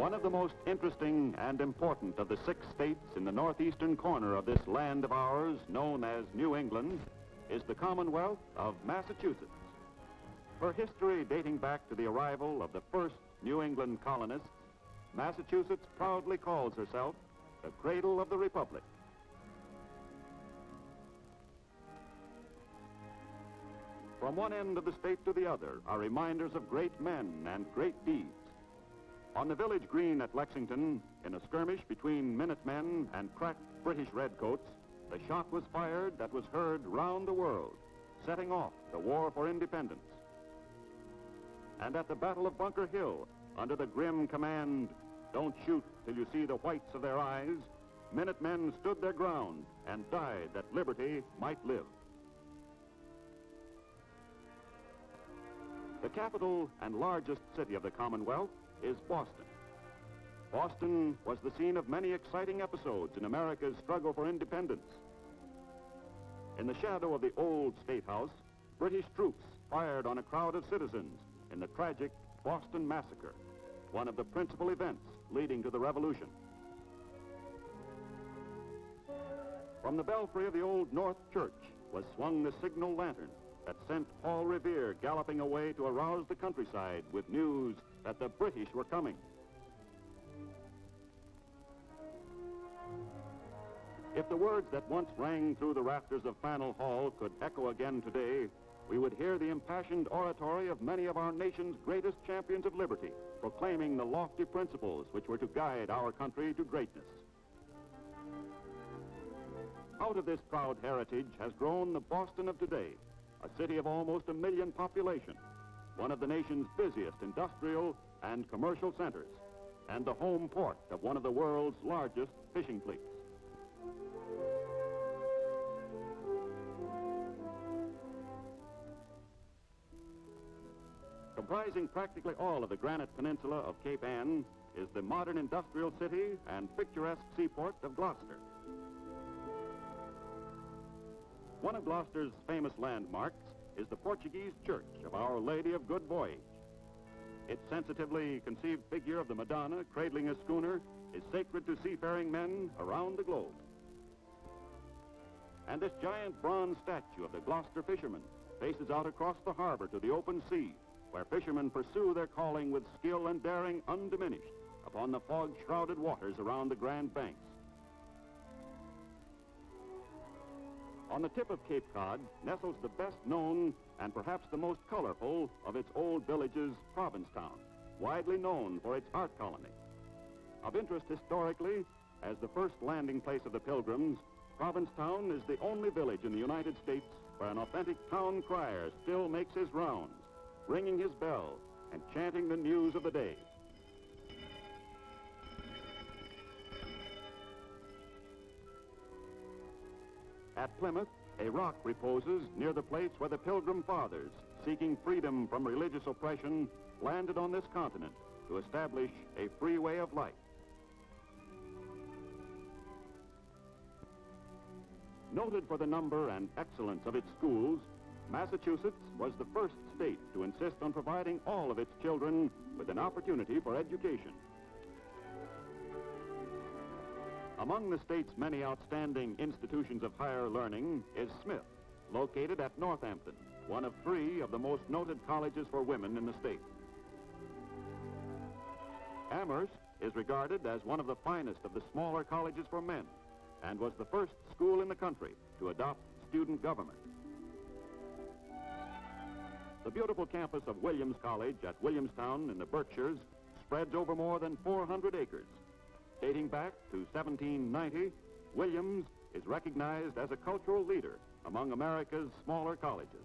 One of the most interesting and important of the six states in the northeastern corner of this land of ours, known as New England, is the Commonwealth of Massachusetts. For history dating back to the arrival of the first New England colonists, Massachusetts proudly calls herself the cradle of the Republic. From one end of the state to the other are reminders of great men and great deeds. On the village green at Lexington, in a skirmish between Minutemen and cracked British redcoats, the shot was fired that was heard round the world, setting off the war for independence. And at the Battle of Bunker Hill, under the grim command, don't shoot till you see the whites of their eyes, Minutemen stood their ground and died that liberty might live. The capital and largest city of the Commonwealth is Boston. Boston was the scene of many exciting episodes in America's struggle for independence. In the shadow of the old State House, British troops fired on a crowd of citizens in the tragic Boston Massacre, one of the principal events leading to the Revolution. From the belfry of the old North Church was swung the signal lantern that sent Paul Revere galloping away to arouse the countryside with news that the British were coming. If the words that once rang through the rafters of Faneuil Hall could echo again today, we would hear the impassioned oratory of many of our nation's greatest champions of liberty, proclaiming the lofty principles which were to guide our country to greatness. Out of this proud heritage has grown the Boston of today, a city of almost a million population, one of the nation's busiest industrial and commercial centers, and the home port of one of the world's largest fishing fleets. Comprising practically all of the granite peninsula of Cape Ann is the modern industrial city and picturesque seaport of Gloucester. One of Gloucester's famous landmarks is the Portuguese Church of Our Lady of Good Voyage. Its sensitively conceived figure of the Madonna cradling a schooner is sacred to seafaring men around the globe. And this giant bronze statue of the Gloucester fisherman faces out across the harbor to the open sea, where fishermen pursue their calling with skill and daring undiminished upon the fog-shrouded waters around the Grand Banks. On the tip of Cape Cod nestles the best known and perhaps the most colorful of its old villages, Provincetown, widely known for its art colony. Of interest historically, as the first landing place of the Pilgrims, Provincetown is the only village in the United States where an authentic town crier still makes his rounds, ringing his bell and chanting the news of the day. At Plymouth, a rock reposes near the place where the Pilgrim Fathers, seeking freedom from religious oppression, landed on this continent to establish a free way of life. Noted for the number and excellence of its schools, Massachusetts was the first state to insist on providing all of its children with an opportunity for education. Among the state's many outstanding institutions of higher learning is Smith, located at Northampton, one of three of the most noted colleges for women in the state. Amherst is regarded as one of the finest of the smaller colleges for men and was the first school in the country to adopt student government. The beautiful campus of Williams College at Williamstown in the Berkshires spreads over more than 400 acres Dating back to 1790, Williams is recognized as a cultural leader among America's smaller colleges.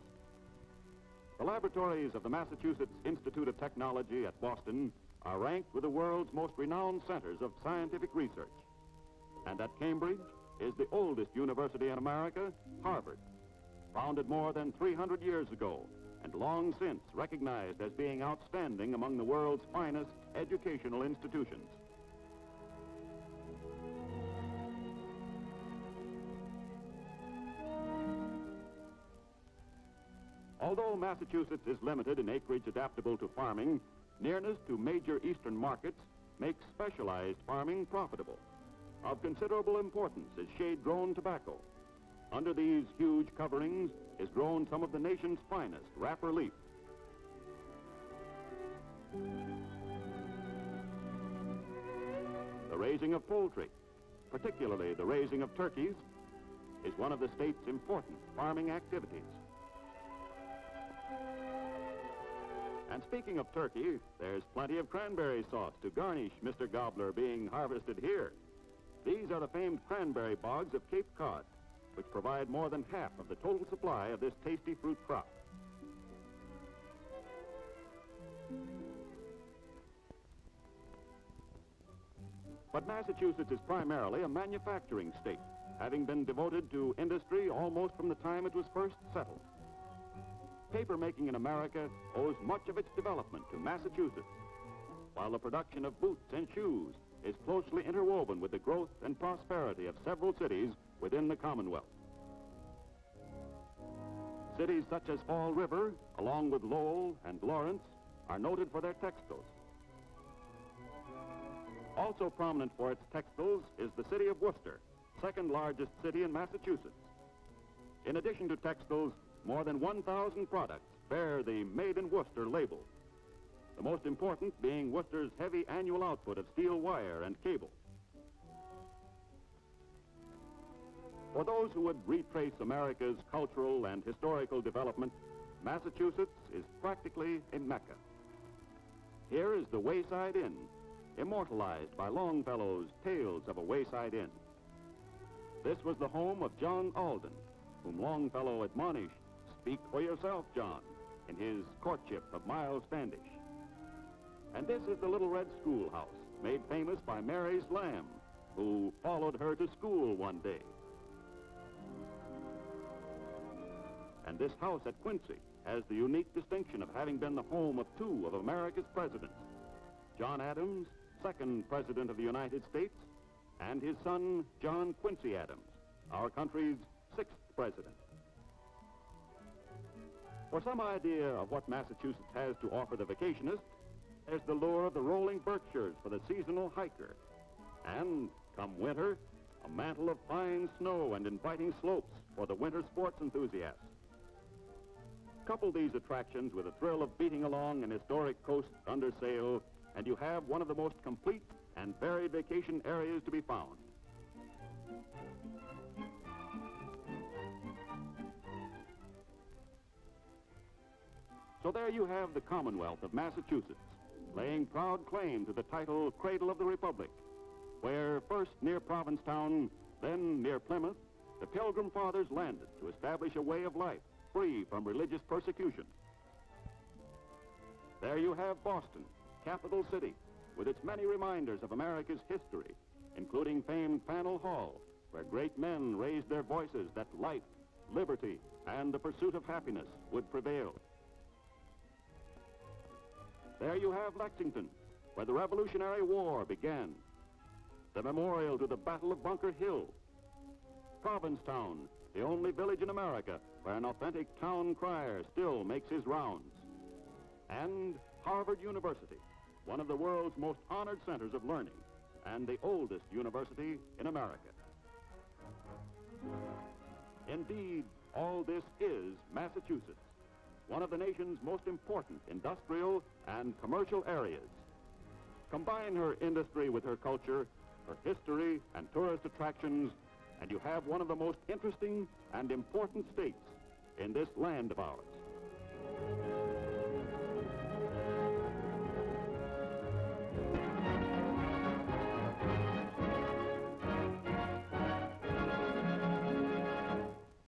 The laboratories of the Massachusetts Institute of Technology at Boston are ranked with the world's most renowned centers of scientific research. And at Cambridge is the oldest university in America, Harvard, founded more than 300 years ago and long since recognized as being outstanding among the world's finest educational institutions. Although Massachusetts is limited in acreage adaptable to farming, nearness to major eastern markets makes specialized farming profitable. Of considerable importance is shade-grown tobacco. Under these huge coverings is grown some of the nation's finest wrapper leaf. The raising of poultry, particularly the raising of turkeys, is one of the state's important farming activities. And speaking of turkey, there's plenty of cranberry sauce to garnish Mr. Gobbler being harvested here. These are the famed cranberry bogs of Cape Cod, which provide more than half of the total supply of this tasty fruit crop. But Massachusetts is primarily a manufacturing state, having been devoted to industry almost from the time it was first settled. Paper making in America owes much of its development to Massachusetts, while the production of boots and shoes is closely interwoven with the growth and prosperity of several cities within the Commonwealth. Cities such as Fall River, along with Lowell and Lawrence, are noted for their textiles. Also prominent for its textiles is the city of Worcester, second largest city in Massachusetts. In addition to textiles, more than 1,000 products bear the Made in Worcester label. The most important being Worcester's heavy annual output of steel wire and cable. For those who would retrace America's cultural and historical development, Massachusetts is practically a mecca. Here is the Wayside Inn, immortalized by Longfellow's Tales of a Wayside Inn. This was the home of John Alden, whom Longfellow admonished, speak for yourself, John, in his courtship of Miles Standish. And this is the Little Red Schoolhouse, made famous by Mary's Lamb, who followed her to school one day. And this house at Quincy has the unique distinction of having been the home of two of America's presidents, John Adams, second President of the United States, and his son, John Quincy Adams, our country's sixth president. For some idea of what Massachusetts has to offer the vacationist, there's the lure of the rolling Berkshires for the seasonal hiker. And, come winter, a mantle of fine snow and inviting slopes for the winter sports enthusiast. Couple these attractions with a thrill of beating along an historic coast under sail, and you have one of the most complete and varied vacation areas to be found. So there you have the Commonwealth of Massachusetts, laying proud claim to the title Cradle of the Republic, where first near Provincetown, then near Plymouth, the Pilgrim Fathers landed to establish a way of life free from religious persecution. There you have Boston, capital city, with its many reminders of America's history, including famed Faneuil Hall, where great men raised their voices that life, liberty, and the pursuit of happiness would prevail. There you have Lexington, where the Revolutionary War began. The memorial to the Battle of Bunker Hill. Provincetown, the only village in America where an authentic town crier still makes his rounds. And Harvard University, one of the world's most honored centers of learning and the oldest university in America. Indeed, all this is Massachusetts one of the nation's most important industrial and commercial areas. Combine her industry with her culture, her history and tourist attractions, and you have one of the most interesting and important states in this land of ours.